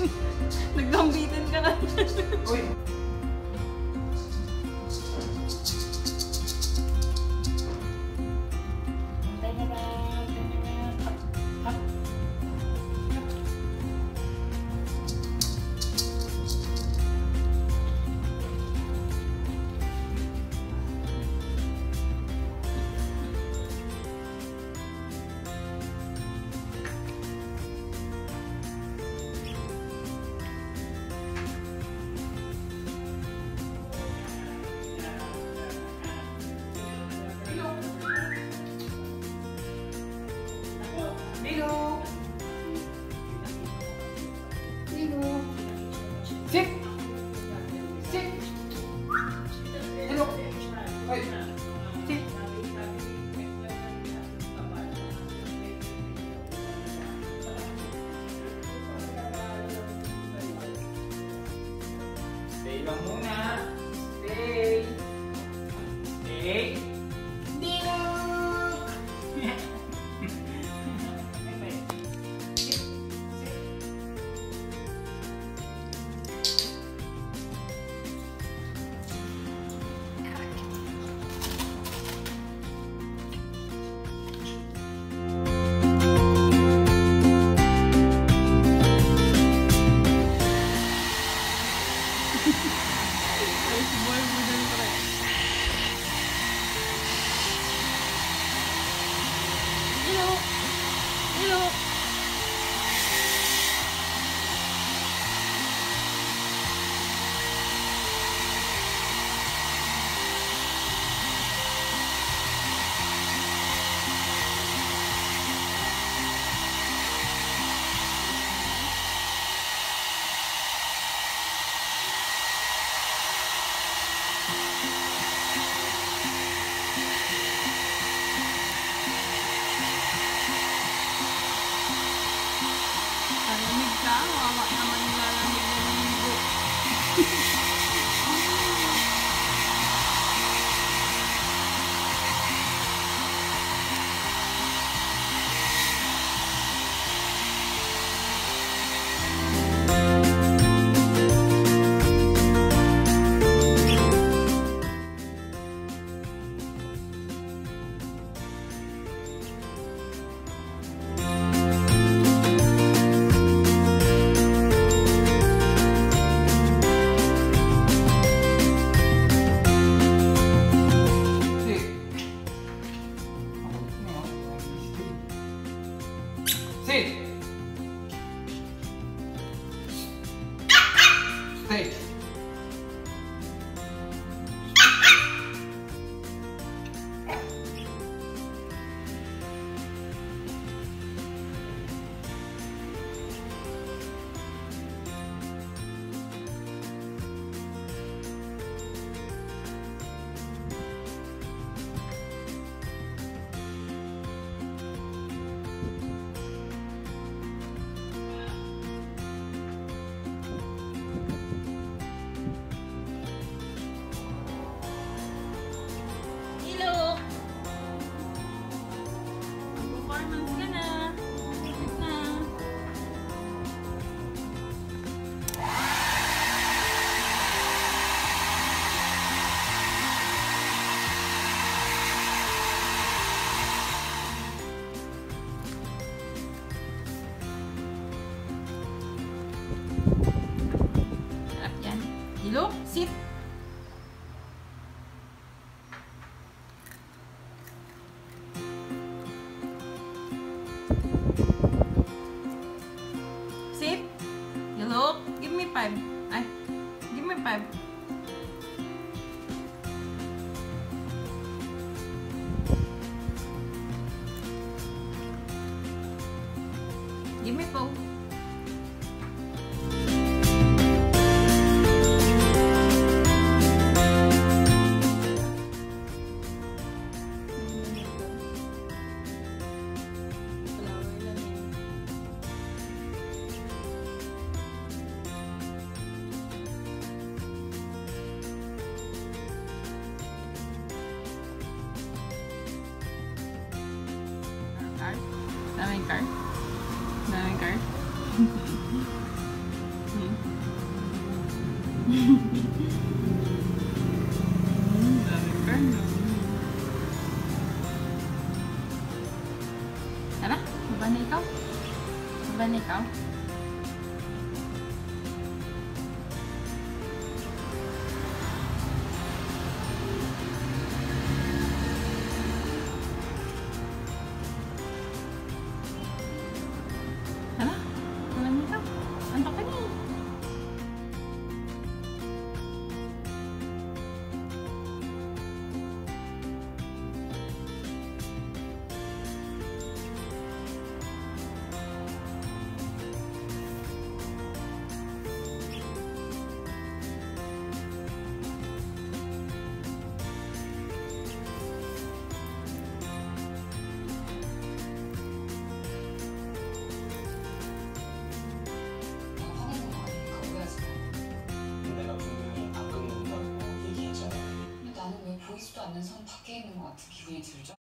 Nagdambitin ka na. Uy! daming car. Daming car. daming hmm. hmm. car. Tara, baba na ikaw. Baba na ikaw. 보이지도 않는 선 밖에 있는 것 같은 기분이 들죠?